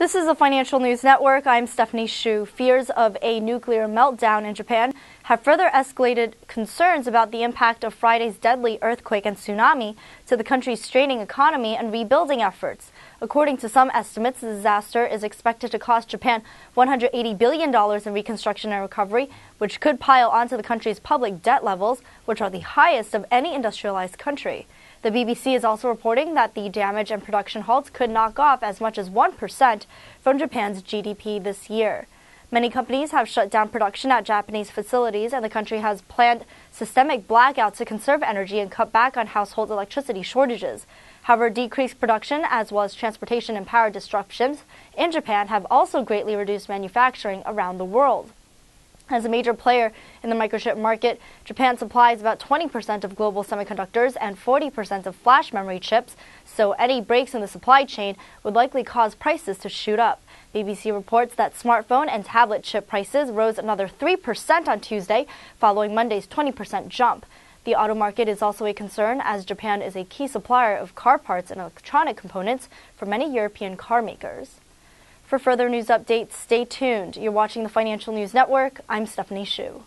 This is the Financial News Network. I'm Stephanie Shu. Fears of a nuclear meltdown in Japan have further escalated concerns about the impact of Friday's deadly earthquake and tsunami to the country's straining economy and rebuilding efforts. According to some estimates, the disaster is expected to cost Japan $180 billion in reconstruction and recovery, which could pile onto the country's public debt levels, which are the highest of any industrialized country. The BBC is also reporting that the damage and production halts could knock off as much as 1% from Japan's GDP this year. Many companies have shut down production at Japanese facilities, and the country has planned systemic blackouts to conserve energy and cut back on household electricity shortages. However, decreased production as well as transportation and power disruptions in Japan have also greatly reduced manufacturing around the world. As a major player in the microchip market, Japan supplies about 20% of global semiconductors and 40% of flash memory chips, so any breaks in the supply chain would likely cause prices to shoot up. BBC reports that smartphone and tablet chip prices rose another 3% on Tuesday, following Monday's 20% jump. The auto market is also a concern as Japan is a key supplier of car parts and electronic components for many European car makers. For further news updates, stay tuned. You're watching the Financial News Network. I'm Stephanie Shu.